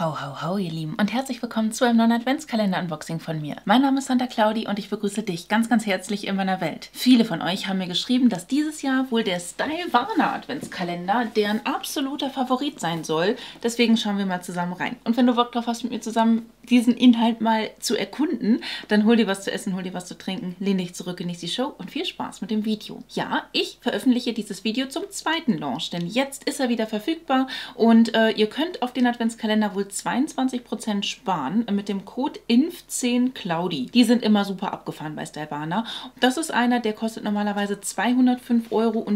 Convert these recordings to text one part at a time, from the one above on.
Ho, ho, ho, ihr Lieben und herzlich willkommen zu einem neuen Adventskalender-Unboxing von mir. Mein Name ist Santa Claudi und ich begrüße dich ganz, ganz herzlich in meiner Welt. Viele von euch haben mir geschrieben, dass dieses Jahr wohl der Styvana Adventskalender deren absoluter Favorit sein soll. Deswegen schauen wir mal zusammen rein. Und wenn du Bock drauf hast, mit mir zusammen diesen Inhalt mal zu erkunden, dann hol dir was zu essen, hol dir was zu trinken, lehn dich zurück, genieß die Show und viel Spaß mit dem Video. Ja, ich veröffentliche dieses Video zum zweiten Launch, denn jetzt ist er wieder verfügbar und äh, ihr könnt auf den Adventskalender wohl wohl 22% sparen mit dem Code INF10CLAUDI. Die sind immer super abgefahren bei Stylebana. Das ist einer, der kostet normalerweise 205,99 Euro.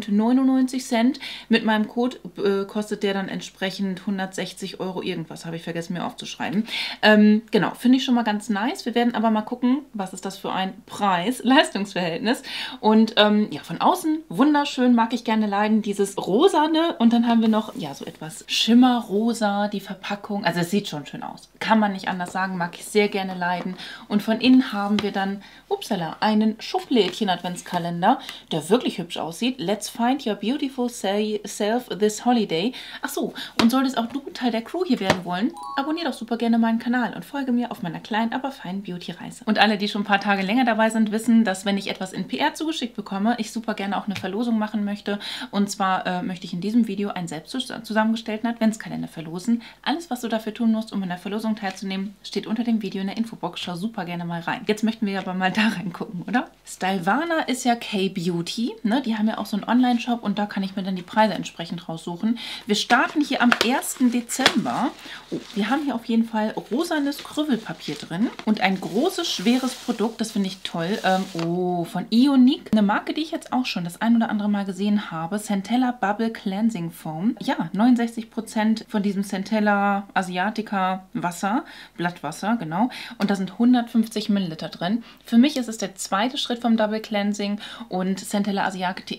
Mit meinem Code äh, kostet der dann entsprechend 160 Euro irgendwas, habe ich vergessen mir aufzuschreiben. Ähm, genau, finde ich schon mal ganz nice. Wir werden aber mal gucken, was ist das für ein Preis-Leistungsverhältnis. Und ähm, ja, von außen wunderschön, mag ich gerne leiden, dieses rosane und dann haben wir noch, ja, so etwas Schimmerrosa, die Verpackung. Also also es sieht schon schön aus. Kann man nicht anders sagen, mag ich sehr gerne leiden. Und von innen haben wir dann, upsala, einen Schublädchen-Adventskalender, der wirklich hübsch aussieht. Let's find your beautiful self this holiday. Ach so, und solltest auch du Teil der Crew hier werden wollen, abonniere doch super gerne meinen Kanal und folge mir auf meiner kleinen, aber feinen Beauty-Reise. Und alle, die schon ein paar Tage länger dabei sind, wissen, dass wenn ich etwas in PR zugeschickt bekomme, ich super gerne auch eine Verlosung machen möchte. Und zwar äh, möchte ich in diesem Video einen selbst zusammengestellten Adventskalender verlosen. Alles, was du dafür dafür tun musst, um in der Verlosung teilzunehmen, steht unter dem Video in der Infobox. Schau super gerne mal rein. Jetzt möchten wir aber mal da reingucken, oder? Stylevana ist ja K-Beauty. Ne? Die haben ja auch so einen Online-Shop und da kann ich mir dann die Preise entsprechend raussuchen. Wir starten hier am 1. Dezember. Oh, wir haben hier auf jeden Fall rosanes Krüvelpapier drin und ein großes, schweres Produkt. Das finde ich toll. Ähm, oh, von Ionique. Eine Marke, die ich jetzt auch schon das ein oder andere Mal gesehen habe. Centella Bubble Cleansing Foam. Ja, 69% von diesem Centella Asiatic Asiatica Wasser, Blattwasser, genau. Und da sind 150 Milliliter drin. Für mich ist es der zweite Schritt vom Double Cleansing und Centella Asiatica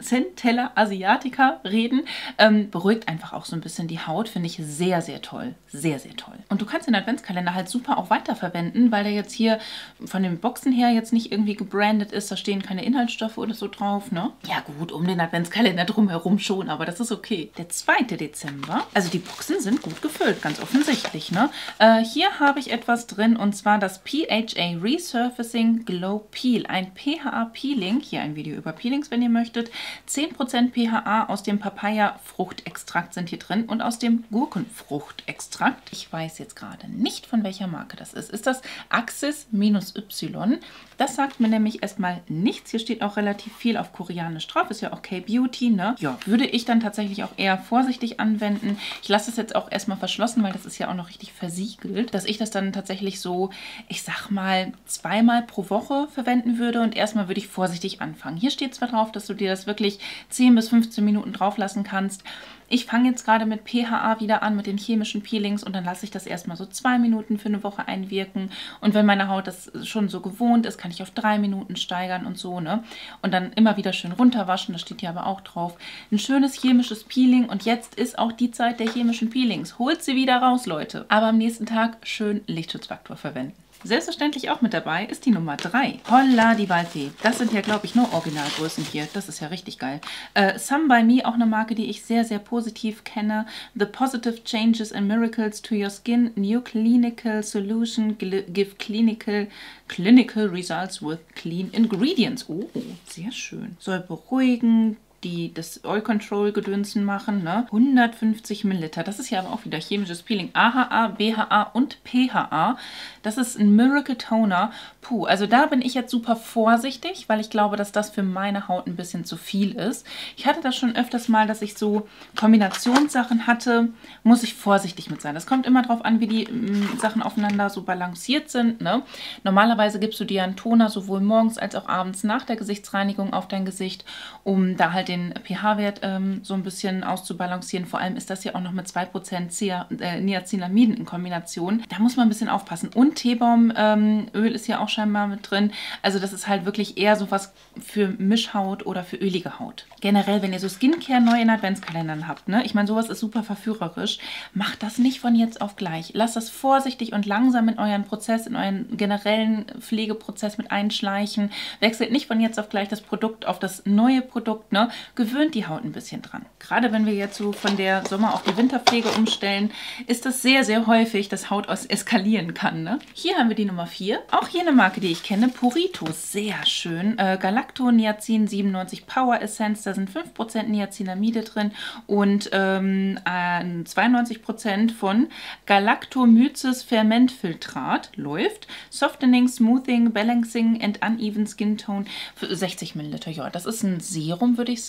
Centella asiatica reden. Ähm, beruhigt einfach auch so ein bisschen die Haut. Finde ich sehr, sehr toll. Sehr, sehr toll. Und du kannst den Adventskalender halt super auch weiterverwenden, weil der jetzt hier von den Boxen her jetzt nicht irgendwie gebrandet ist. Da stehen keine Inhaltsstoffe oder so drauf, ne? Ja gut, um den Adventskalender drumherum schon, aber das ist okay. Der 2. Dezember. Also die Boxen sind gut gefüllt, ganz offensichtlich, ne? Äh, hier habe ich etwas drin und zwar das PHA Resurfacing Glow Peel. Ein PHA-Peeling. Hier ein Video über Peelings, wenn ihr möchtet. 10% pHa aus dem Papaya-Fruchtextrakt sind hier drin und aus dem Gurkenfruchtextrakt. Ich weiß jetzt gerade nicht, von welcher Marke das ist. Ist das Axis-Y? Das sagt mir nämlich erstmal nichts. Hier steht auch relativ viel auf Koreanisch drauf. Ist ja auch K-Beauty, ne? Ja, würde ich dann tatsächlich auch eher vorsichtig anwenden. Ich lasse es jetzt auch erstmal verschlossen, weil das ist ja auch noch richtig versiegelt. Dass ich das dann tatsächlich so, ich sag mal, zweimal pro Woche verwenden würde und erstmal würde ich vorsichtig anfangen. Hier steht zwar drauf, dass du dir das wirklich 10 bis 15 Minuten drauf lassen kannst. Ich fange jetzt gerade mit PHA wieder an, mit den chemischen Peelings und dann lasse ich das erstmal so zwei Minuten für eine Woche einwirken. Und wenn meine Haut das schon so gewohnt ist, kann ich auf drei Minuten steigern und so, ne? Und dann immer wieder schön runterwaschen, das steht hier aber auch drauf. Ein schönes chemisches Peeling und jetzt ist auch die Zeit der chemischen Peelings. Holt sie wieder raus, Leute. Aber am nächsten Tag schön Lichtschutzfaktor verwenden. Selbstverständlich auch mit dabei ist die Nummer 3. Holla die Waldfee. Das sind ja, glaube ich, nur Originalgrößen hier. Das ist ja richtig geil. Äh, Some by Me, auch eine Marke, die ich sehr, sehr positiv kenne. The Positive Changes and Miracles to Your Skin. New Clinical Solution. Give Clinical, clinical Results with Clean Ingredients. Oh, sehr schön. Soll beruhigen, die das Oil Control Gedönsen machen. Ne? 150 Milliliter. Das ist ja aber auch wieder chemisches Peeling. AHA, BHA und PHA. Das ist ein Miracle Toner. Puh, also da bin ich jetzt super vorsichtig, weil ich glaube, dass das für meine Haut ein bisschen zu viel ist. Ich hatte das schon öfters mal, dass ich so Kombinationssachen hatte. Muss ich vorsichtig mit sein. Das kommt immer darauf an, wie die m, mm, Sachen aufeinander so balanciert sind. Ne? Normalerweise gibst du dir einen Toner sowohl morgens als auch abends nach der Gesichtsreinigung auf dein Gesicht, um da halt den pH-Wert ähm, so ein bisschen auszubalancieren. Vor allem ist das ja auch noch mit 2% äh, Niacinamiden in Kombination. Da muss man ein bisschen aufpassen. Und Teebaumöl ähm, ist ja auch scheinbar mit drin. Also das ist halt wirklich eher so was für Mischhaut oder für ölige Haut. Generell, wenn ihr so Skincare neu in Adventskalendern habt, ne? ich meine, sowas ist super verführerisch, macht das nicht von jetzt auf gleich. Lasst das vorsichtig und langsam in euren Prozess, in euren generellen Pflegeprozess mit einschleichen. Wechselt nicht von jetzt auf gleich das Produkt auf das neue Produkt. Ne? Gewöhnt die Haut ein bisschen dran. Gerade wenn wir jetzt so von der Sommer- auf die Winterpflege umstellen, ist das sehr, sehr häufig, dass Haut eskalieren kann. Ne? Hier haben wir die Nummer 4. Auch hier eine Marke, die ich kenne, Purito. Sehr schön. Äh, Galacto Niacin 97 Power Essence. Da sind 5% Niacinamide drin und ähm, 92% von Galactomyces Fermentfiltrat läuft. Softening, Smoothing, Balancing and Uneven Skin Tone für 60 ml. Ja, das ist ein Serum, würde ich sagen.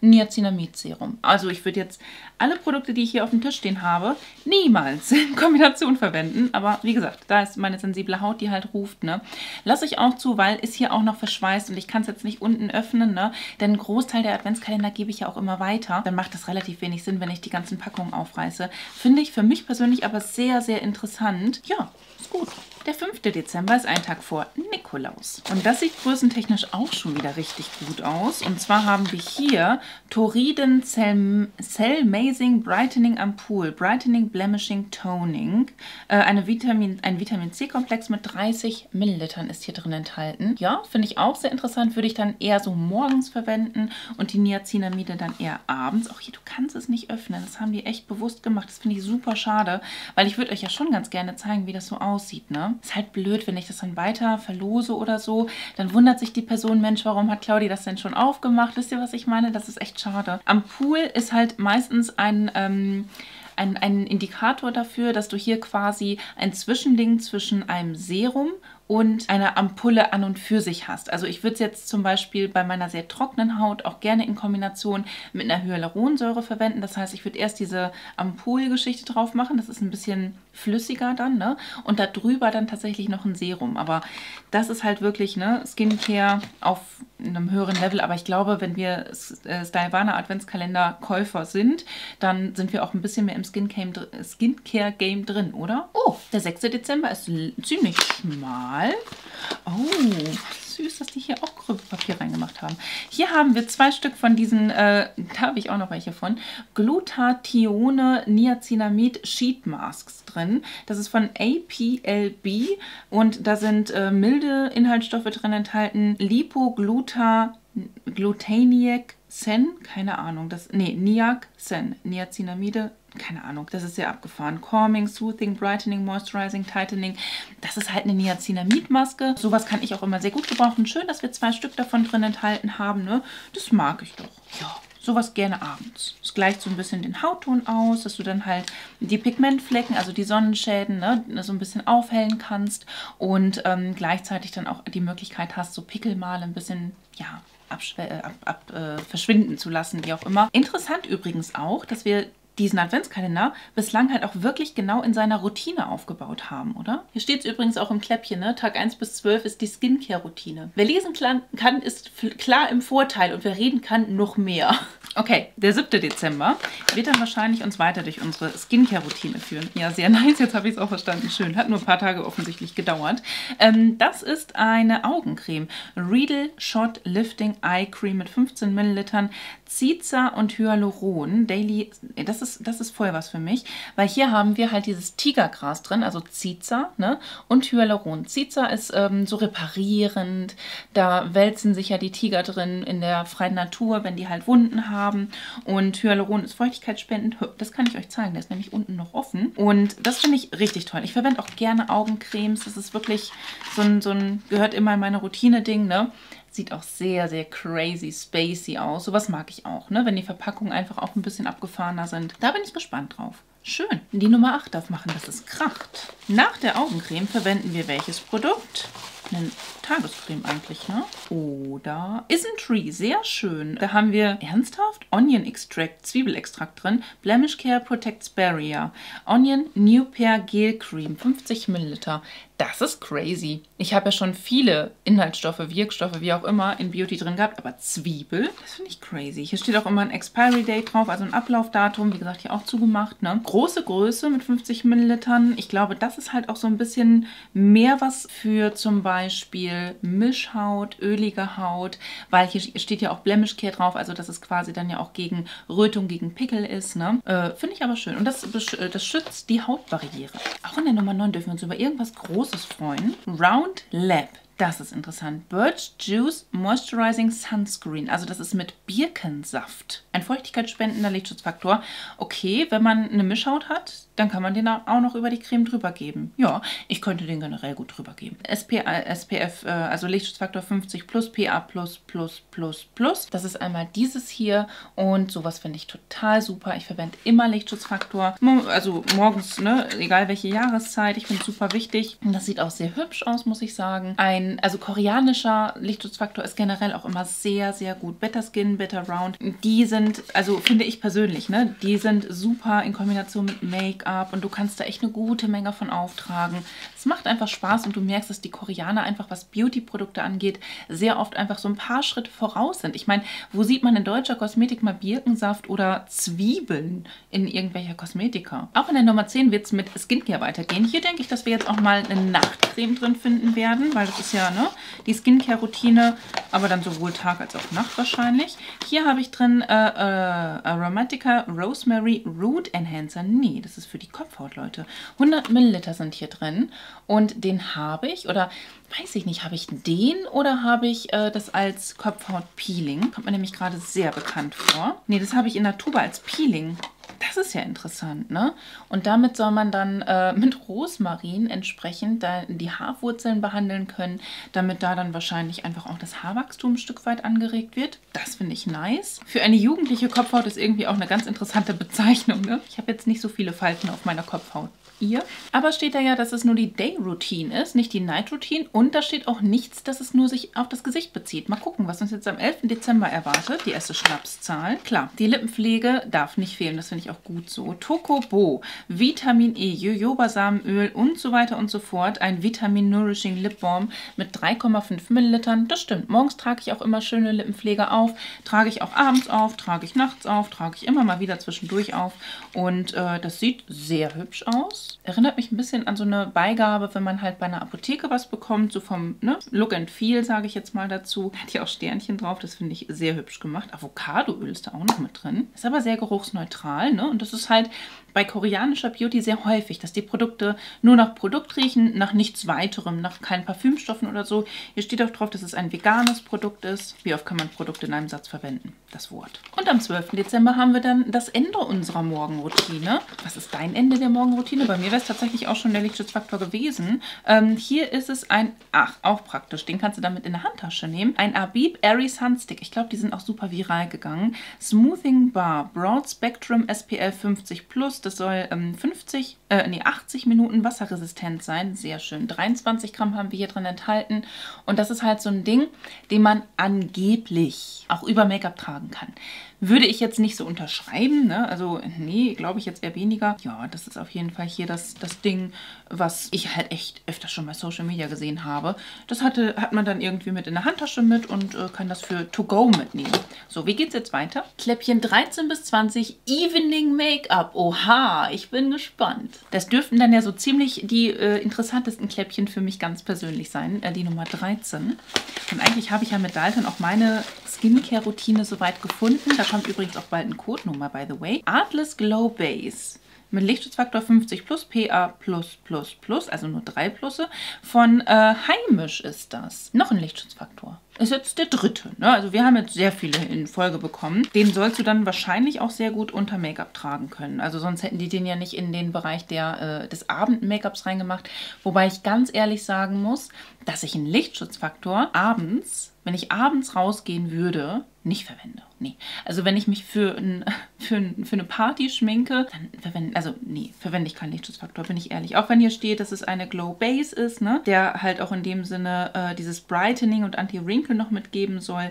Niacinamid-Serum. Also ich würde jetzt alle Produkte, die ich hier auf dem Tisch stehen habe, niemals in Kombination verwenden. Aber wie gesagt, da ist meine sensible Haut, die halt ruft. Ne? Lasse ich auch zu, weil ist hier auch noch verschweißt und ich kann es jetzt nicht unten öffnen. Ne? Denn einen Großteil der Adventskalender gebe ich ja auch immer weiter. Dann macht das relativ wenig Sinn, wenn ich die ganzen Packungen aufreiße. Finde ich für mich persönlich aber sehr, sehr interessant. Ja, ist gut. Der 5. Dezember ist ein Tag vor Nikolaus. Und das sieht größentechnisch auch schon wieder richtig gut aus. Und zwar haben wir hier Toriden Cell, Cell Mazing Brightening Ampoule, Brightening Blemishing Toning. Äh, eine Vitamin, ein Vitamin C-Komplex mit 30 Millilitern ist hier drin enthalten. Ja, finde ich auch sehr interessant. Würde ich dann eher so morgens verwenden und die Niacinamide dann eher abends. Auch hier, du kannst es nicht öffnen. Das haben die echt bewusst gemacht. Das finde ich super schade, weil ich würde euch ja schon ganz gerne zeigen, wie das so aussieht, ne? Ist halt blöd, wenn ich das dann weiter verlose oder so. Dann wundert sich die Person, Mensch, warum hat Claudi das denn schon aufgemacht? Wisst ihr, was ich meine? Das ist echt schade. Am Pool ist halt meistens ein... Ähm, ein, ein Indikator dafür, dass du hier quasi ein Zwischending zwischen einem Serum und eine Ampulle an und für sich hast. Also ich würde es jetzt zum Beispiel bei meiner sehr trockenen Haut auch gerne in Kombination mit einer Hyaluronsäure verwenden. Das heißt, ich würde erst diese Ampulgeschichte drauf machen. Das ist ein bisschen flüssiger dann, ne? Und darüber dann tatsächlich noch ein Serum. Aber das ist halt wirklich, ne, Skincare auf einem höheren Level. Aber ich glaube, wenn wir äh, Stylevana Adventskalender Käufer sind, dann sind wir auch ein bisschen mehr im Skincare-Game drin, oder? Oh, der 6. Dezember ist ziemlich schmal mal. Oh, süß, dass die hier auch Krüppelpapier reingemacht haben. Hier haben wir zwei Stück von diesen, äh, da habe ich auch noch welche von, Glutathione Niacinamid Sheet Masks drin. Das ist von APLB und da sind äh, milde Inhaltsstoffe drin enthalten. Lipogluta Glutaniac Sen, keine Ahnung, das, nee, Niac Sen, Niacinamide keine Ahnung, das ist sehr abgefahren. Calming, Soothing, Brightening, Moisturizing, Tightening. Das ist halt eine Niacinamid-Maske. Sowas kann ich auch immer sehr gut gebrauchen. Schön, dass wir zwei Stück davon drin enthalten haben. Ne? Das mag ich doch. Ja, sowas gerne abends. Es gleicht so ein bisschen den Hautton aus, dass du dann halt die Pigmentflecken, also die Sonnenschäden, ne, so ein bisschen aufhellen kannst und ähm, gleichzeitig dann auch die Möglichkeit hast, so Pickelmale ein bisschen, ja, Ab, ab, ab, äh, verschwinden zu lassen, wie auch immer. Interessant übrigens auch, dass wir diesen Adventskalender bislang halt auch wirklich genau in seiner Routine aufgebaut haben, oder? Hier steht es übrigens auch im Kläppchen, ne? Tag 1 bis 12 ist die Skincare-Routine. Wer lesen kann, ist klar im Vorteil und wer reden kann, noch mehr. Okay, der 7. Dezember wird dann wahrscheinlich uns weiter durch unsere Skincare-Routine führen. Ja, sehr nice, jetzt habe ich es auch verstanden. Schön, hat nur ein paar Tage offensichtlich gedauert. Ähm, das ist eine Augencreme. Riedel Shot Lifting Eye Cream mit 15 Millilitern. Ziza und Hyaluron. Daily, das ist, das ist voll was für mich, weil hier haben wir halt dieses Tigergras drin, also Ziza ne? und Hyaluron. Ziza ist ähm, so reparierend, da wälzen sich ja die Tiger drin in der freien Natur, wenn die halt Wunden haben und Hyaluron ist feuchtigkeitsspendend. Das kann ich euch zeigen, der ist nämlich unten noch offen und das finde ich richtig toll. Ich verwende auch gerne Augencremes, das ist wirklich so ein, so ein gehört immer in meine Routine-Ding, ne? Sieht auch sehr, sehr crazy, spacey aus. Sowas mag ich auch, ne? wenn die Verpackungen einfach auch ein bisschen abgefahrener sind. Da bin ich gespannt drauf. Schön. Die Nummer 8 darf machen, dass es kracht. Nach der Augencreme verwenden wir welches Produkt? Eine Tagescreme eigentlich, ne? Oder Isn't Tree, sehr schön. Da haben wir ernsthaft Onion Extract, Zwiebelextrakt drin. Blemish Care Protects Barrier. Onion New Pair Gel Cream, 50 Milliliter. Das ist crazy. Ich habe ja schon viele Inhaltsstoffe, Wirkstoffe, wie auch immer, in Beauty drin gehabt, aber Zwiebel, das finde ich crazy. Hier steht auch immer ein Expiry Date drauf, also ein Ablaufdatum, wie gesagt, hier auch zugemacht. Ne? Große Größe mit 50 Millilitern. Ich glaube, das ist halt auch so ein bisschen mehr was für zum Beispiel Mischhaut, ölige Haut, weil hier steht ja auch Blemish Care drauf, also dass es quasi dann ja auch gegen Rötung, gegen Pickel ist. Ne? Äh, finde ich aber schön. Und das, das schützt die Hautbarriere. Auch in der Nummer 9 dürfen wir uns über irgendwas Großes Großes freuen. Round Lab Das ist interessant. Birch Juice Moisturizing Sunscreen. Also das ist mit Birkensaft. Ein feuchtigkeitsspendender Lichtschutzfaktor. Okay, wenn man eine Mischhaut hat, dann kann man den auch noch über die Creme drüber geben. Ja, ich könnte den generell gut drüber geben. SP, SPF, äh, also Lichtschutzfaktor 50 plus, PA plus, plus, plus, plus. Das ist einmal dieses hier und sowas finde ich total super. Ich verwende immer Lichtschutzfaktor. Also morgens, ne, egal welche Jahreszeit. Ich finde es super wichtig. Und das sieht auch sehr hübsch aus, muss ich sagen. Ein, also koreanischer Lichtschutzfaktor ist generell auch immer sehr, sehr gut. Better Skin, Better Round. Die sind, also finde ich persönlich, ne, die sind super in Kombination mit Make Make-up und du kannst da echt eine gute Menge von auftragen. Es macht einfach Spaß und du merkst, dass die Koreaner einfach, was Beauty-Produkte angeht, sehr oft einfach so ein paar Schritte voraus sind. Ich meine, wo sieht man in deutscher Kosmetik mal Birkensaft oder Zwiebeln in irgendwelcher Kosmetika? Auch in der Nummer 10 wird es mit Skincare weitergehen. Hier denke ich, dass wir jetzt auch mal eine Nachtcreme drin finden werden, weil das ist ja ne, die Skincare-Routine, aber dann sowohl Tag als auch Nacht wahrscheinlich. Hier habe ich drin äh, äh, Aromatica Rosemary Root Enhancer. Nee, das ist für für die Kopfhaut, Leute. 100 Milliliter sind hier drin und den habe ich oder weiß ich nicht, habe ich den oder habe ich äh, das als Kopfhaut-Peeling? Kommt mir nämlich gerade sehr bekannt vor. Nee, das habe ich in der Tube als Peeling. Das ist ja interessant, ne? Und damit soll man dann äh, mit Rosmarin entsprechend da die Haarwurzeln behandeln können, damit da dann wahrscheinlich einfach auch das Haarwachstum ein Stück weit angeregt wird. Das finde ich nice. Für eine jugendliche Kopfhaut ist irgendwie auch eine ganz interessante Bezeichnung, ne? Ich habe jetzt nicht so viele Falten auf meiner Kopfhaut ihr. Aber steht da ja, dass es nur die Day Routine ist, nicht die Night Routine. Und da steht auch nichts, dass es nur sich auf das Gesicht bezieht. Mal gucken, was uns jetzt am 11. Dezember erwartet. Die erste Schnapszahl. Klar, die Lippenpflege darf nicht fehlen. Das finde ich auch gut so. Tokobo, Vitamin E, Jojoba-Samenöl und so weiter und so fort. Ein Vitamin Nourishing Lip Balm mit 3,5 Millilitern. Das stimmt. Morgens trage ich auch immer schöne Lippenpflege auf. Trage ich auch abends auf, trage ich nachts auf, trage ich immer mal wieder zwischendurch auf. Und äh, das sieht sehr hübsch aus. Erinnert mich ein bisschen an so eine Beigabe, wenn man halt bei einer Apotheke was bekommt, so vom ne, Look and Feel, sage ich jetzt mal dazu. Hat hier auch Sternchen drauf, das finde ich sehr hübsch gemacht. Avocadoöl ist da auch noch mit drin. Ist aber sehr geruchsneutral, ne? Und das ist halt bei koreanischer Beauty sehr häufig, dass die Produkte nur nach Produkt riechen, nach nichts weiterem, nach keinen Parfümstoffen oder so. Hier steht auch drauf, dass es ein veganes Produkt ist. Wie oft kann man Produkte in einem Satz verwenden? Das Wort. Und am 12. Dezember haben wir dann das Ende unserer Morgenroutine. Was ist dein Ende der Morgenroutine? Bei mir wäre es tatsächlich auch schon der Lichtschutzfaktor gewesen. Ähm, hier ist es ein, ach, auch praktisch, den kannst du damit in der Handtasche nehmen. Ein Abib Airy Sunstick. Ich glaube, die sind auch super viral gegangen. Smoothing Bar, Broad Spectrum SPL 50 Plus. Das soll ähm, 50, äh, nee, 80 Minuten wasserresistent sein. Sehr schön. 23 Gramm haben wir hier drin enthalten. Und das ist halt so ein Ding, den man angeblich auch über Make-up tragen kann. Würde ich jetzt nicht so unterschreiben, ne? Also, nee, glaube ich jetzt eher weniger. Ja, das ist auf jeden Fall hier das, das Ding, was ich halt echt öfter schon bei Social Media gesehen habe. Das hatte, hat man dann irgendwie mit in der Handtasche mit und äh, kann das für To Go mitnehmen. So, wie geht's jetzt weiter? Kläppchen 13 bis 20 Evening Make-up. Oha, ich bin gespannt. Das dürften dann ja so ziemlich die äh, interessantesten Kläppchen für mich ganz persönlich sein. Äh, die Nummer 13. Und eigentlich habe ich ja mit Dalton auch meine Skincare-Routine soweit gefunden. Da kommt übrigens auch bald ein Codenummer, by the way. Artless Glow Base mit Lichtschutzfaktor 50 plus PA plus plus plus, also nur drei Plusse. Von äh, Heimisch ist das. Noch ein Lichtschutzfaktor. Ist jetzt der dritte. Ne? Also wir haben jetzt sehr viele in Folge bekommen. Den sollst du dann wahrscheinlich auch sehr gut unter Make-up tragen können. Also sonst hätten die den ja nicht in den Bereich der, äh, des Abend-Make-ups reingemacht. Wobei ich ganz ehrlich sagen muss, dass ich einen Lichtschutzfaktor abends, wenn ich abends rausgehen würde, nicht verwende. Nee. Also wenn ich mich für, ein, für, ein, für eine Party schminke, dann verwende, also nee, verwende ich keinen Lichtschutzfaktor, bin ich ehrlich. Auch wenn hier steht, dass es eine Glow Base ist, ne, der halt auch in dem Sinne äh, dieses Brightening und Anti-Wrinkle noch mitgeben soll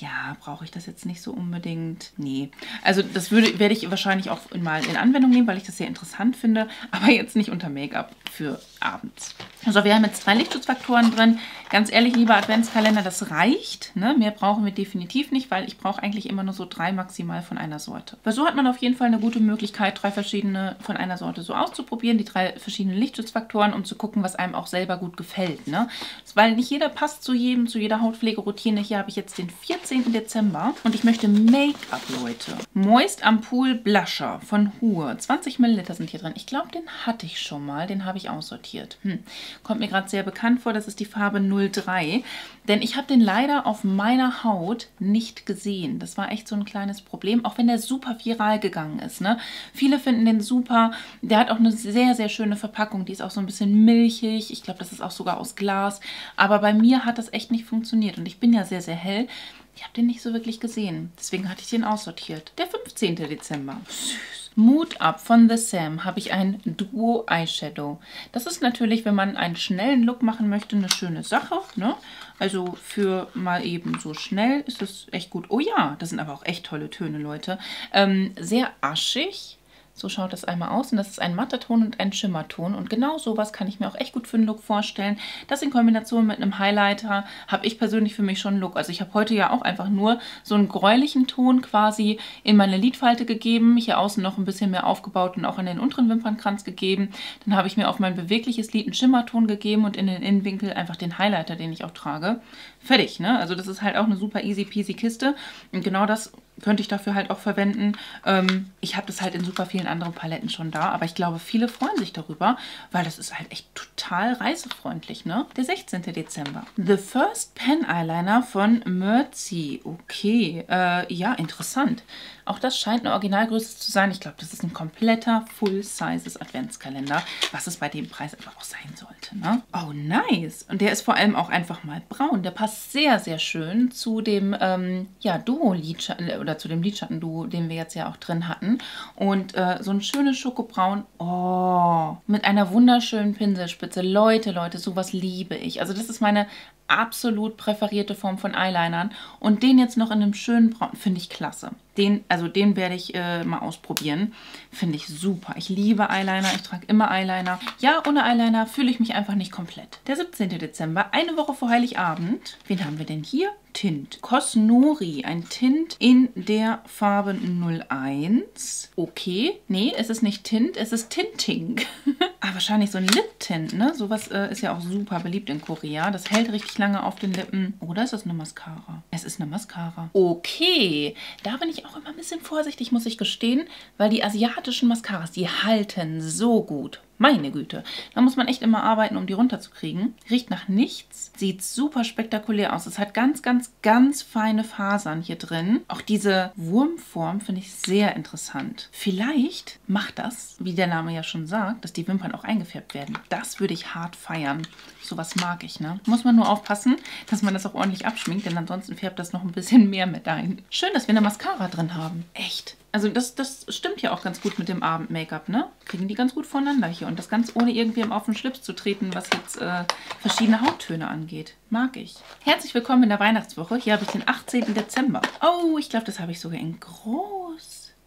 ja, brauche ich das jetzt nicht so unbedingt? Nee. Also das würde, werde ich wahrscheinlich auch mal in Anwendung nehmen, weil ich das sehr interessant finde, aber jetzt nicht unter Make-up für abends. Also wir haben jetzt zwei Lichtschutzfaktoren drin. Ganz ehrlich, lieber Adventskalender, das reicht. Ne? Mehr brauchen wir definitiv nicht, weil ich brauche eigentlich immer nur so drei maximal von einer Sorte. Weil so hat man auf jeden Fall eine gute Möglichkeit, drei verschiedene von einer Sorte so auszuprobieren, die drei verschiedenen Lichtschutzfaktoren, um zu gucken, was einem auch selber gut gefällt. Ne? Weil nicht jeder passt zu jedem, zu jeder Hautpflegeroutine. Hier habe ich jetzt den 14 14. Dezember und ich möchte Make-up, Leute. Moist Ampoule Blusher von Hur. 20 Milliliter sind hier drin. Ich glaube, den hatte ich schon mal. Den habe ich aussortiert. Hm. Kommt mir gerade sehr bekannt vor. Das ist die Farbe 03. Denn ich habe den leider auf meiner Haut nicht gesehen. Das war echt so ein kleines Problem. Auch wenn der super viral gegangen ist. Ne? Viele finden den super. Der hat auch eine sehr, sehr schöne Verpackung. Die ist auch so ein bisschen milchig. Ich glaube, das ist auch sogar aus Glas. Aber bei mir hat das echt nicht funktioniert. Und ich bin ja sehr, sehr hell. Ich habe den nicht so wirklich gesehen. Deswegen hatte ich den aussortiert. Der 15. Dezember. Süß. Mood Up von The Sam habe ich ein Duo Eyeshadow. Das ist natürlich, wenn man einen schnellen Look machen möchte, eine schöne Sache. Ne? Also für mal eben so schnell ist es echt gut. Oh ja, das sind aber auch echt tolle Töne, Leute. Ähm, sehr aschig so schaut das einmal aus und das ist ein matter Ton und ein Schimmerton und genau sowas kann ich mir auch echt gut für einen Look vorstellen. Das in Kombination mit einem Highlighter habe ich persönlich für mich schon einen Look. Also ich habe heute ja auch einfach nur so einen gräulichen Ton quasi in meine Lidfalte gegeben, hier außen noch ein bisschen mehr aufgebaut und auch an den unteren Wimpernkranz gegeben. Dann habe ich mir auf mein bewegliches Lid einen Schimmerton gegeben und in den Innenwinkel einfach den Highlighter, den ich auch trage. Fertig, ne? Also das ist halt auch eine super easy peasy Kiste und genau das könnte ich dafür halt auch verwenden. Ähm, ich habe das halt in super vielen anderen Paletten schon da, aber ich glaube, viele freuen sich darüber, weil das ist halt echt total reisefreundlich, ne? Der 16. Dezember. The First Pen Eyeliner von Mercy. Okay, äh, ja, interessant. Auch das scheint eine Originalgröße zu sein. Ich glaube, das ist ein kompletter Full-Sizes Adventskalender, was es bei dem Preis einfach auch sein sollte. Ne? Oh, nice. Und der ist vor allem auch einfach mal braun. Der passt sehr, sehr schön zu dem ähm, ja, Duo-Lidschatten oder zu dem Lidschatten-Duo, den wir jetzt ja auch drin hatten. Und äh, so ein schönes Schokobraun. Oh, mit einer wunderschönen Pinselspitze. Leute, Leute, sowas liebe ich. Also das ist meine absolut präferierte Form von Eyelinern. Und den jetzt noch in einem schönen Braun, finde ich klasse. Den, also den werde ich äh, mal ausprobieren. Finde ich super. Ich liebe Eyeliner. Ich trage immer Eyeliner. Ja, ohne Eyeliner fühle ich mich einfach nicht komplett. Der 17. Dezember, eine Woche vor Heiligabend. Wen haben wir denn hier? Tint. Cosnori, ein Tint in der Farbe 01. Okay, nee, es ist nicht Tint, es ist Tinting. ah, wahrscheinlich so ein Lip-Tint, ne? Sowas äh, ist ja auch super beliebt in Korea. Das hält richtig lange auf den Lippen. Oder ist das eine Mascara? Es ist eine Mascara. Okay, da bin ich auch immer ein bisschen vorsichtig, muss ich gestehen, weil die asiatischen Mascaras, die halten so gut. Meine Güte. Da muss man echt immer arbeiten, um die runterzukriegen. Riecht nach nichts. Sieht super spektakulär aus. Es hat ganz, ganz, ganz feine Fasern hier drin. Auch diese Wurmform finde ich sehr interessant. Vielleicht macht das, wie der Name ja schon sagt, dass die Wimpern auch eingefärbt werden. Das würde ich hart feiern. Sowas mag ich, ne? Muss man nur aufpassen, dass man das auch ordentlich abschminkt, denn ansonsten färbt das noch ein bisschen mehr mit ein. Schön, dass wir eine Mascara drin haben. Echt. Also das, das stimmt ja auch ganz gut mit dem Abend-Make-up, ne? Kriegen die ganz gut voneinander hier. Und das ganz ohne irgendwem auf den Schlips zu treten, was jetzt äh, verschiedene Hauttöne angeht. Mag ich. Herzlich willkommen in der Weihnachtswoche. Hier habe ich den 18. Dezember. Oh, ich glaube, das habe ich sogar in groß.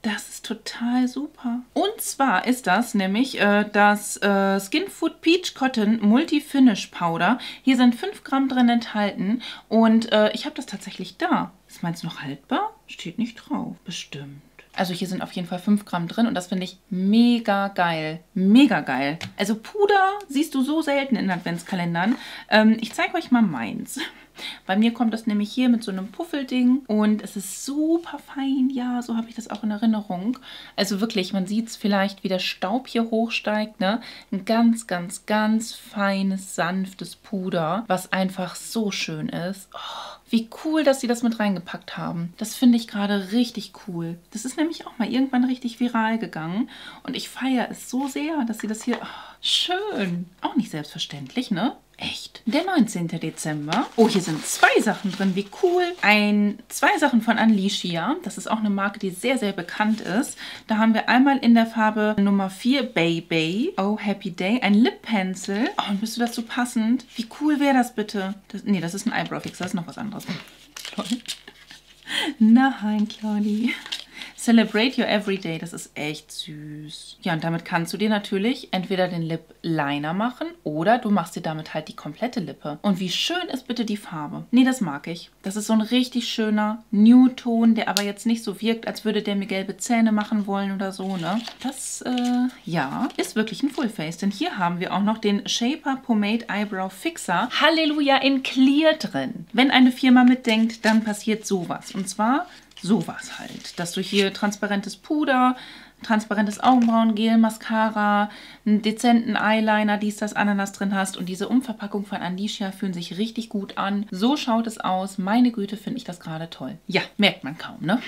Das ist total super. Und zwar ist das nämlich äh, das äh, Skinfood Peach Cotton Multi-Finish Powder. Hier sind 5 Gramm drin enthalten und äh, ich habe das tatsächlich da. Ist meins noch haltbar? Steht nicht drauf. Bestimmt. Also hier sind auf jeden Fall 5 Gramm drin und das finde ich mega geil. Mega geil. Also Puder siehst du so selten in Adventskalendern. Ähm, ich zeige euch mal meins. Bei mir kommt das nämlich hier mit so einem Puffelding und es ist super fein. Ja, so habe ich das auch in Erinnerung. Also wirklich, man sieht es vielleicht, wie der Staub hier hochsteigt. Ne? Ein ganz, ganz, ganz feines, sanftes Puder, was einfach so schön ist. Oh, wie cool, dass sie das mit reingepackt haben. Das finde ich gerade richtig cool. Das ist nämlich auch mal irgendwann richtig viral gegangen und ich feiere es so sehr, dass sie das hier... Oh, schön. Auch nicht selbstverständlich, ne? Echt? Der 19. Dezember. Oh, hier sind zwei Sachen drin. Wie cool. Ein, zwei Sachen von Alicia. Das ist auch eine Marke, die sehr, sehr bekannt ist. Da haben wir einmal in der Farbe Nummer 4 Baby. Oh, Happy Day. Ein Lip Pencil. Oh, und bist du dazu passend? Wie cool wäre das bitte? Das, nee, das ist ein Eyebrow Fixer. Das ist noch was anderes. Nein, Claudi. Celebrate Your Everyday, das ist echt süß. Ja, und damit kannst du dir natürlich entweder den Lip Liner machen oder du machst dir damit halt die komplette Lippe. Und wie schön ist bitte die Farbe? Nee, das mag ich. Das ist so ein richtig schöner Nude-Ton, der aber jetzt nicht so wirkt, als würde der mir gelbe Zähne machen wollen oder so, ne? Das, äh, ja, ist wirklich ein Fullface. Denn hier haben wir auch noch den Shaper Pomade Eyebrow Fixer. Halleluja, in Clear drin. Wenn eine Firma mitdenkt, dann passiert sowas. Und zwar sowas halt. Dass du hier transparentes Puder, transparentes Augenbrauengel, Mascara, einen dezenten Eyeliner, dies, das, Ananas drin hast. Und diese Umverpackung von Alicia fühlen sich richtig gut an. So schaut es aus. Meine Güte, finde ich das gerade toll. Ja, merkt man kaum, ne?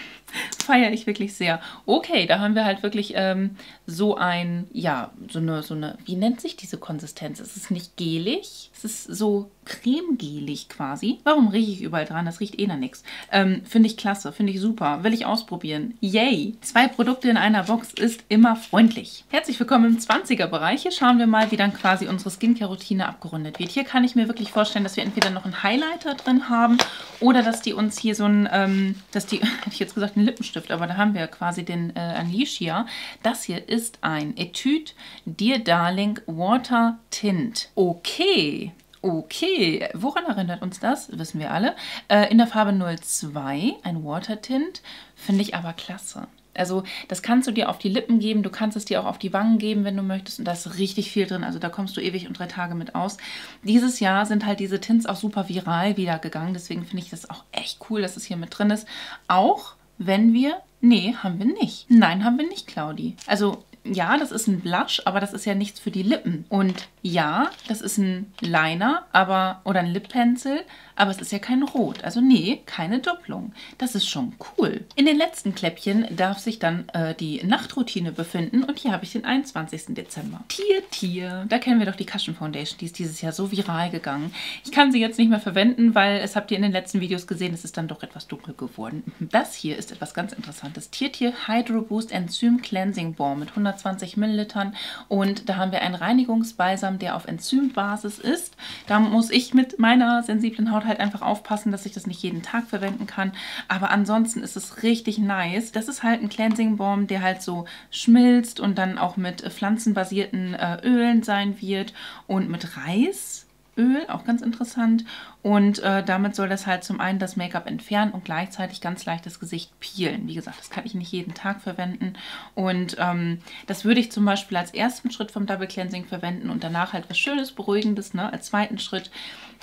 Feiere ich wirklich sehr. Okay, da haben wir halt wirklich ähm, so ein, ja, so eine, so eine, wie nennt sich diese Konsistenz? Es ist nicht gelig, es ist so cremegelig quasi. Warum rieche ich überall dran? Das riecht eh nach nichts. Ähm, finde ich klasse, finde ich super. Will ich ausprobieren. Yay! Zwei Produkte in einer Box ist immer freundlich. Herzlich willkommen im 20er-Bereich. Hier schauen wir mal, wie dann quasi unsere Skincare-Routine abgerundet wird. Hier kann ich mir wirklich vorstellen, dass wir entweder noch einen Highlighter drin haben oder dass die uns hier so ein, ähm, dass die, hätte ich jetzt gesagt, einen Lippenstift, aber da haben wir quasi den äh, Alicia. Das hier ist ein Etude Dear Darling Water Tint. Okay, Okay, woran erinnert uns das? Wissen wir alle. Äh, in der Farbe 02, ein Water Tint, finde ich aber klasse. Also das kannst du dir auf die Lippen geben, du kannst es dir auch auf die Wangen geben, wenn du möchtest. Und da ist richtig viel drin, also da kommst du ewig und drei Tage mit aus. Dieses Jahr sind halt diese Tints auch super viral wieder gegangen, deswegen finde ich das auch echt cool, dass es hier mit drin ist. Auch wenn wir... Nee, haben wir nicht. Nein, haben wir nicht, Claudi. Also ja, das ist ein Blush, aber das ist ja nichts für die Lippen. Und ja, das ist ein Liner aber oder ein Lip Pencil, aber es ist ja kein Rot. Also nee, keine Doppelung. Das ist schon cool. In den letzten Kläppchen darf sich dann äh, die Nachtroutine befinden und hier habe ich den 21. Dezember. Tier, Tier. Da kennen wir doch die Cushion Foundation. Die ist dieses Jahr so viral gegangen. Ich kann sie jetzt nicht mehr verwenden, weil es habt ihr in den letzten Videos gesehen, es ist dann doch etwas dunkel geworden. Das hier ist etwas ganz Interessantes. Tier, Tier Hydro Boost Enzym Cleansing Balm mit 120 Millilitern und da haben wir einen Reinigungsbalsam, der auf Enzymbasis ist. Da muss ich mit meiner sensiblen Haut halt einfach aufpassen, dass ich das nicht jeden Tag verwenden kann. Aber ansonsten ist es richtig nice. Das ist halt ein Cleansing Balm, der halt so schmilzt und dann auch mit pflanzenbasierten äh, Ölen sein wird und mit Reis. Öl, auch ganz interessant. Und äh, damit soll das halt zum einen das Make-up entfernen und gleichzeitig ganz leicht das Gesicht peelen. Wie gesagt, das kann ich nicht jeden Tag verwenden. Und ähm, das würde ich zum Beispiel als ersten Schritt vom Double Cleansing verwenden und danach halt was Schönes, Beruhigendes, ne, als zweiten Schritt.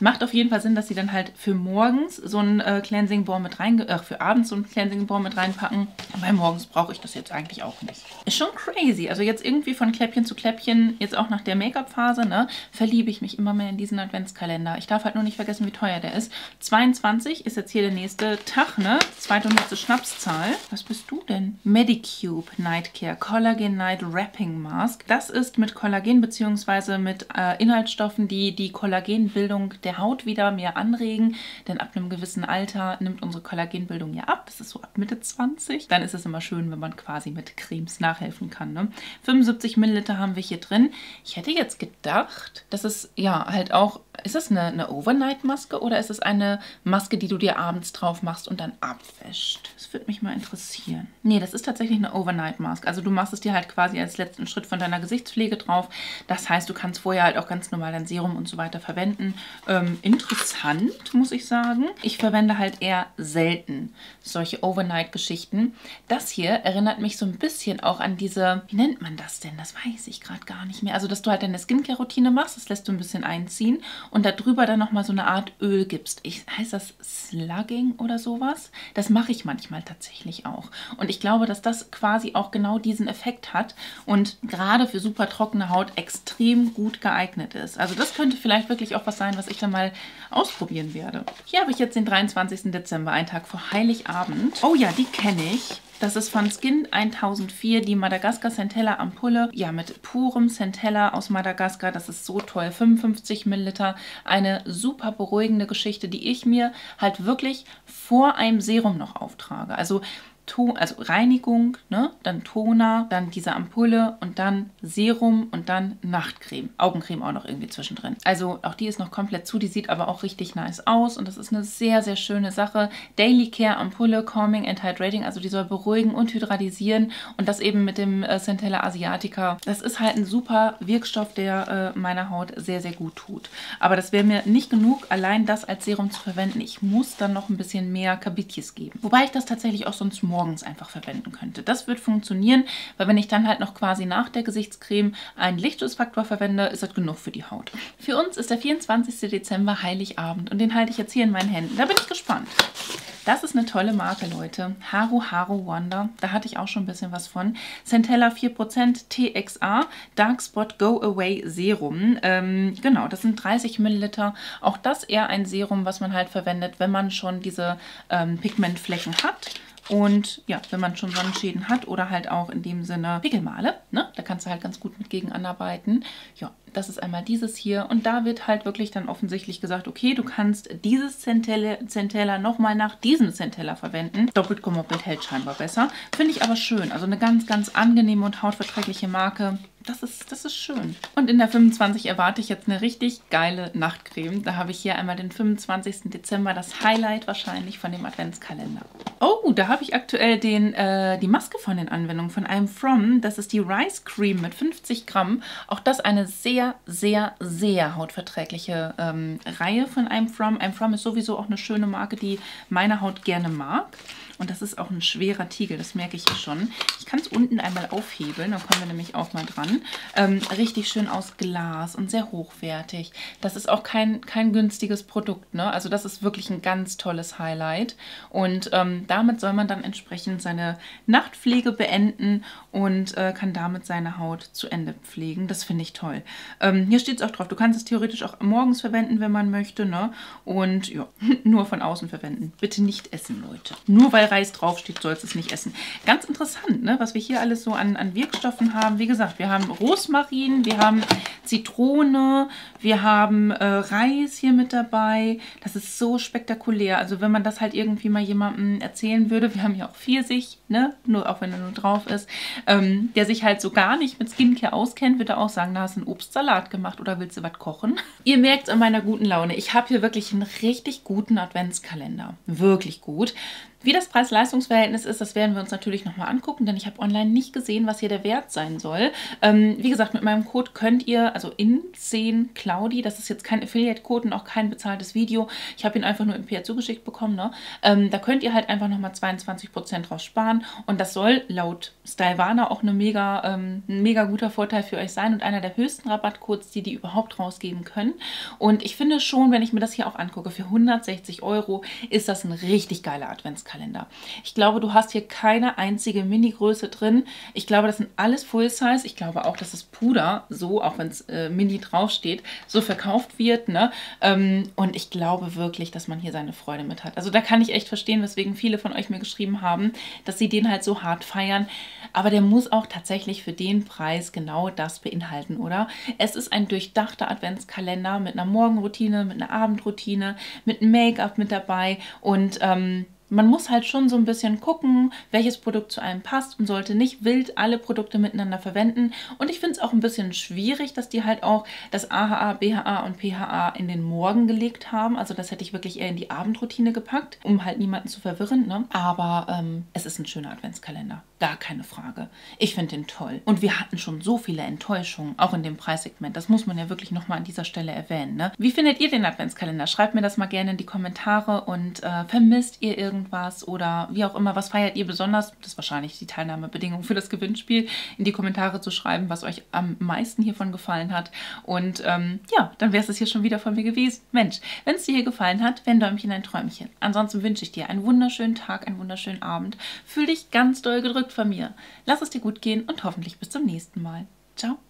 Macht auf jeden Fall Sinn, dass sie dann halt für morgens so ein äh, Cleansing Balm mit rein, äh, für abends so ein Cleansing Balm mit reinpacken. Weil morgens brauche ich das jetzt eigentlich auch nicht. Ist schon crazy. Also jetzt irgendwie von Kläppchen zu Kläppchen, jetzt auch nach der Make-up-Phase, ne, verliebe ich mich immer mehr in diesen Adventskalender. Ich darf halt nur nicht vergessen, wie teuer der ist. 22 ist jetzt hier der nächste Tag, ne? Zweite und letzte Schnapszahl. Was bist du denn? Medicube Night Care Collagen Night Wrapping Mask. Das ist mit Kollagen bzw. mit äh, Inhaltsstoffen, die die Kollagenbildung der der Haut wieder mehr anregen, denn ab einem gewissen Alter nimmt unsere Kollagenbildung ja ab. Das ist so ab Mitte 20. Dann ist es immer schön, wenn man quasi mit Cremes nachhelfen kann. Ne? 75 Milliliter haben wir hier drin. Ich hätte jetzt gedacht, dass es ja halt auch ist das eine, eine Overnight-Maske oder ist es eine Maske, die du dir abends drauf machst und dann abwäscht? Das würde mich mal interessieren. Nee, das ist tatsächlich eine Overnight-Maske. Also du machst es dir halt quasi als letzten Schritt von deiner Gesichtspflege drauf. Das heißt, du kannst vorher halt auch ganz normal dein Serum und so weiter verwenden. Ähm, interessant, muss ich sagen. Ich verwende halt eher selten solche Overnight-Geschichten. Das hier erinnert mich so ein bisschen auch an diese, wie nennt man das denn? Das weiß ich gerade gar nicht mehr. Also, dass du halt deine Skincare-Routine machst, das lässt du ein bisschen einziehen und darüber dann nochmal so eine Art Öl gibst. Ich, heißt das Slugging oder sowas? Das mache ich manchmal tatsächlich auch. Und ich glaube, dass das quasi auch genau diesen Effekt hat und gerade für super trockene Haut extrem gut geeignet ist. Also das könnte vielleicht wirklich auch was sein, was ich dann mal ausprobieren werde. Hier habe ich jetzt den 23. Dezember, einen Tag vor Heiligabend. Oh ja, die kenne ich. Das ist von Skin 1004, die Madagaskar Centella Ampulle. Ja, mit purem Centella aus Madagaskar. Das ist so toll. 55 Milliliter. Eine super beruhigende Geschichte, die ich mir halt wirklich vor einem Serum noch auftrage. Also to also Reinigung, ne? dann Toner, dann diese Ampulle und dann Serum und dann Nachtcreme. Augencreme auch noch irgendwie zwischendrin. Also auch die ist noch komplett zu, die sieht aber auch richtig nice aus und das ist eine sehr, sehr schöne Sache. Daily Care Ampulle, Calming and Hydrating, also die soll beruhigen und hydratisieren und das eben mit dem äh, Centella Asiatica. Das ist halt ein super Wirkstoff, der äh, meiner Haut sehr, sehr gut tut. Aber das wäre mir nicht genug, allein das als Serum zu verwenden. Ich muss dann noch ein bisschen mehr Kabitjes geben. Wobei ich das tatsächlich auch sonst morgens einfach verwenden könnte. Das wird funktionieren, weil wenn ich dann halt noch quasi nach der Gesichtscreme einen Lichtschutzfaktor verwende, ist das genug für die Haut. Für uns ist der 24. Dezember Heiligabend und den halte ich jetzt hier in meinen Händen. Da bin ich gespannt. Das ist eine tolle Marke, Leute. Haru Haru Wonder. Da hatte ich auch schon ein bisschen was von. Centella 4% TXA Dark Spot Go Away Serum. Ähm, genau, das sind 30 Milliliter. Auch das eher ein Serum, was man halt verwendet, wenn man schon diese ähm, Pigmentflecken hat. Und ja, wenn man schon Sonnenschäden hat oder halt auch in dem Sinne Pickelmale, ne, da kannst du halt ganz gut mit gegen anarbeiten. Ja, das ist einmal dieses hier. Und da wird halt wirklich dann offensichtlich gesagt, okay, du kannst dieses Centella nochmal nach diesem Centella verwenden. Doppelt gemoppelt hält scheinbar besser. Finde ich aber schön. Also eine ganz, ganz angenehme und hautverträgliche Marke das ist, das ist schön. Und in der 25 erwarte ich jetzt eine richtig geile Nachtcreme. Da habe ich hier einmal den 25. Dezember, das Highlight wahrscheinlich von dem Adventskalender. Oh, da habe ich aktuell den, äh, die Maske von den Anwendungen von einem From. Das ist die Rice Cream mit 50 Gramm. Auch das eine sehr, sehr, sehr hautverträgliche ähm, Reihe von einem From. Ein From ist sowieso auch eine schöne Marke, die meine Haut gerne mag. Und das ist auch ein schwerer Tiegel, das merke ich hier schon. Ich kann es unten einmal aufhebeln, dann kommen wir nämlich auch mal dran. Ähm, richtig schön aus Glas und sehr hochwertig. Das ist auch kein, kein günstiges Produkt, ne? Also das ist wirklich ein ganz tolles Highlight. Und ähm, damit soll man dann entsprechend seine Nachtpflege beenden und äh, kann damit seine Haut zu Ende pflegen. Das finde ich toll. Ähm, hier steht es auch drauf, du kannst es theoretisch auch morgens verwenden, wenn man möchte, ne? Und ja, nur von außen verwenden. Bitte nicht essen, Leute. Nur weil Reis draufsteht, sollst du es nicht essen. Ganz interessant, ne? was wir hier alles so an, an Wirkstoffen haben. Wie gesagt, wir haben Rosmarin, wir haben Zitrone, wir haben äh, Reis hier mit dabei. Das ist so spektakulär. Also wenn man das halt irgendwie mal jemandem erzählen würde, wir haben ja auch Pfirsich, ne? nur auch wenn er nur drauf ist, ähm, der sich halt so gar nicht mit Skincare auskennt, würde auch sagen, da hast du einen Obstsalat gemacht oder willst du was kochen? Ihr merkt es an meiner guten Laune. Ich habe hier wirklich einen richtig guten Adventskalender. Wirklich gut. Wie das Preis-Leistungs-Verhältnis ist, das werden wir uns natürlich nochmal angucken, denn ich habe online nicht gesehen, was hier der Wert sein soll. Ähm, wie gesagt, mit meinem Code könnt ihr, also in 10 Claudi, das ist jetzt kein Affiliate-Code und auch kein bezahltes Video, ich habe ihn einfach nur im PR zugeschickt bekommen, ne? Ähm, da könnt ihr halt einfach nochmal 22% draus sparen und das soll laut Stylevana auch eine mega, ähm, ein mega guter Vorteil für euch sein und einer der höchsten Rabattcodes, die die überhaupt rausgeben können. Und ich finde schon, wenn ich mir das hier auch angucke, für 160 Euro ist das ein richtig geiler Adventskalender. Adventskalender. Ich glaube, du hast hier keine einzige Mini-Größe drin. Ich glaube, das sind alles Full-Size. Ich glaube auch, dass das Puder so, auch wenn es äh, Mini draufsteht, so verkauft wird. Ne? Ähm, und ich glaube wirklich, dass man hier seine Freude mit hat. Also da kann ich echt verstehen, weswegen viele von euch mir geschrieben haben, dass sie den halt so hart feiern. Aber der muss auch tatsächlich für den Preis genau das beinhalten, oder? Es ist ein durchdachter Adventskalender mit einer Morgenroutine, mit einer Abendroutine, mit Make-up mit dabei und ähm, man muss halt schon so ein bisschen gucken, welches Produkt zu einem passt und sollte nicht wild alle Produkte miteinander verwenden. Und ich finde es auch ein bisschen schwierig, dass die halt auch das AHA, BHA und PHA in den Morgen gelegt haben. Also das hätte ich wirklich eher in die Abendroutine gepackt, um halt niemanden zu verwirren. Ne? Aber ähm, es ist ein schöner Adventskalender. Gar keine Frage. Ich finde den toll. Und wir hatten schon so viele Enttäuschungen, auch in dem Preissegment. Das muss man ja wirklich nochmal an dieser Stelle erwähnen. Ne? Wie findet ihr den Adventskalender? Schreibt mir das mal gerne in die Kommentare und äh, vermisst ihr irgendwas? Irgendwas oder wie auch immer, was feiert ihr besonders? Das ist wahrscheinlich die Teilnahmebedingung für das Gewinnspiel, in die Kommentare zu schreiben, was euch am meisten hiervon gefallen hat. Und ähm, ja, dann wäre es hier schon wieder von mir gewesen. Mensch, wenn es dir hier gefallen hat, wenn Däumchen ein Träumchen. Ansonsten wünsche ich dir einen wunderschönen Tag, einen wunderschönen Abend. Fühl dich ganz doll gedrückt von mir. Lass es dir gut gehen und hoffentlich bis zum nächsten Mal. Ciao.